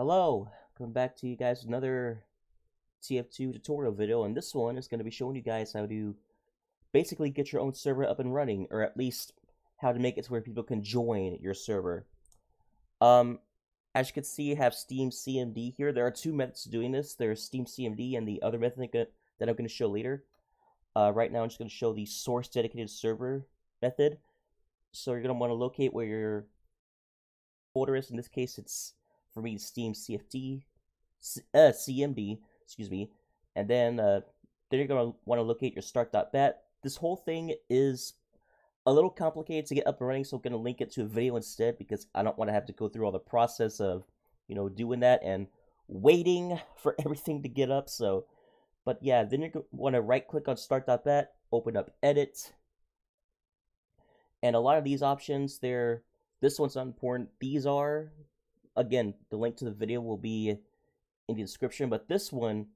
Hello, coming back to you guys another TF2 tutorial video, and this one is going to be showing you guys how to basically get your own server up and running, or at least how to make it to where people can join your server. Um, as you can see, I have Steam CMD here. There are two methods of doing this. There's Steam CMD and the other method that I'm going to show later. Uh, right now, I'm just going to show the source dedicated server method. So you're going to want to locate where your folder is. In this case, it's for me Steam CFD, uh, CMD, excuse me. And then, uh, then you're going to want to locate your start.bat. This whole thing is a little complicated to get up and running, so I'm going to link it to a video instead because I don't want to have to go through all the process of, you know, doing that and waiting for everything to get up. So, but yeah, then you want to right click on start.bat, open up edit. And a lot of these options, they're, this one's not important. These are, again, the link to the video will be in the description, but this one,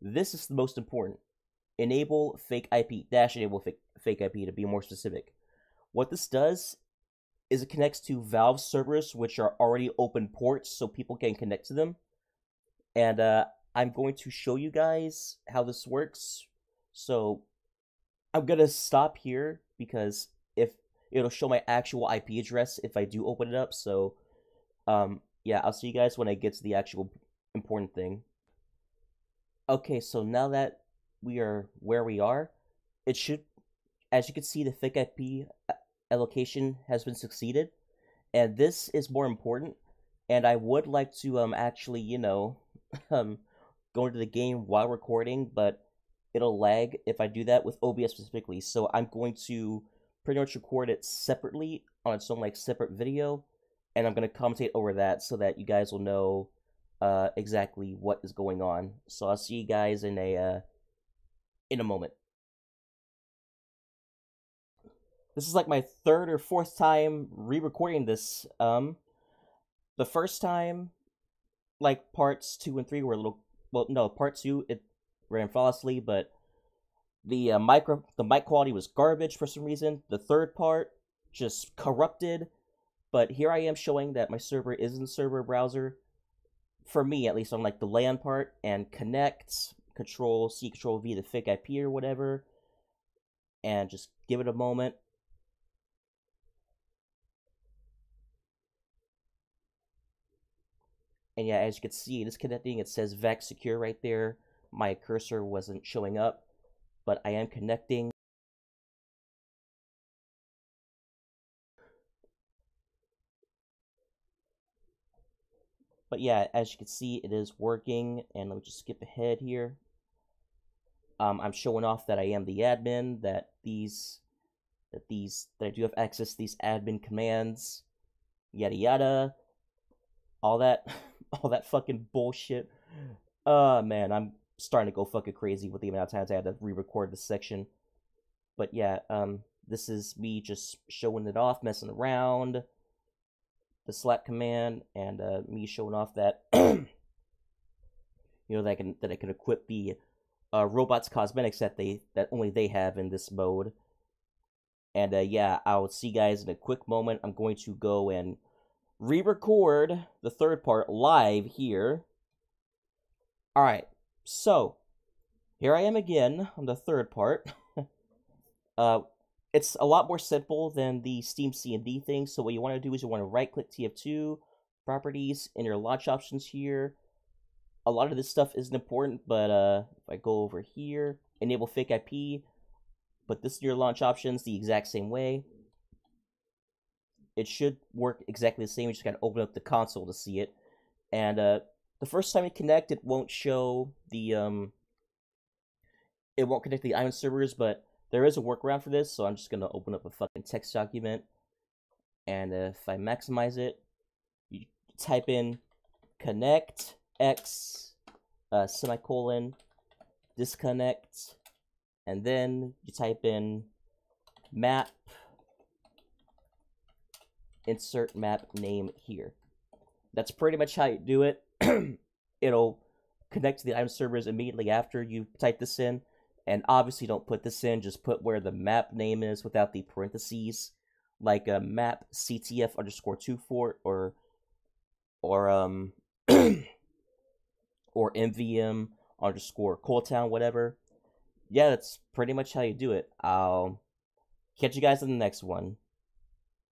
this is the most important. Enable fake IP, dash enable fake, fake IP to be more specific. What this does is it connects to Valve servers, which are already open ports, so people can connect to them. And uh, I'm going to show you guys how this works. So I'm going to stop here because if it'll show my actual IP address if I do open it up. So um, yeah, I'll see you guys when I get to the actual important thing. Okay, so now that we are where we are, it should, as you can see, the fake IP allocation has been succeeded. And this is more important. And I would like to um actually, you know, um go into the game while recording, but it'll lag if I do that with OBS specifically. So I'm going to pretty much record it separately on its own like separate video, and I'm gonna commentate over that so that you guys will know uh exactly what is going on. So I'll see you guys in a uh in a moment. This is like my third or fourth time re-recording this. Um, the first time, like parts two and three were a little. Well, no, part two it ran flawlessly, but the uh, micro the mic quality was garbage for some reason. The third part just corrupted. But here I am showing that my server is in server browser. For me, at least on like the LAN part and connect, control C, control V, the fake IP or whatever, and just give it a moment. And yeah, as you can see, it is connecting. It says VAC secure right there. My cursor wasn't showing up, but I am connecting. But yeah, as you can see, it is working. And let me just skip ahead here. Um, I'm showing off that I am the admin, that these, that these, that I do have access to these admin commands, yada yada, all that. all that fucking bullshit. Uh man, I'm starting to go fucking crazy with the amount of times I had to re-record this section. But yeah, um, this is me just showing it off, messing around. The slap command and uh, me showing off that you know that I can that I can equip the uh, robots cosmetics that they that only they have in this mode. And uh, yeah, I'll see you guys in a quick moment. I'm going to go and re-record the third part live here. Alright, so, here I am again on the third part. uh, it's a lot more simple than the Steam CMD thing, so what you want to do is you want to right-click TF2, Properties, in your launch options here. A lot of this stuff isn't important, but uh, if I go over here, enable fake IP, but this is your launch options the exact same way it should work exactly the same. You just gotta open up the console to see it. And uh, the first time you connect, it won't show the um, it won't connect the item servers, but there is a workaround for this. So I'm just gonna open up a fucking text document, and if I maximize it, you type in connect x uh, semicolon disconnect, and then you type in map insert map name here. That's pretty much how you do it. It'll connect to the item servers immediately after you type this in. And obviously don't put this in, just put where the map name is without the parentheses. Like a map ctf underscore 2Fort or or um or MVM underscore Coaltown, whatever. Yeah, that's pretty much how you do it. I'll catch you guys in the next one.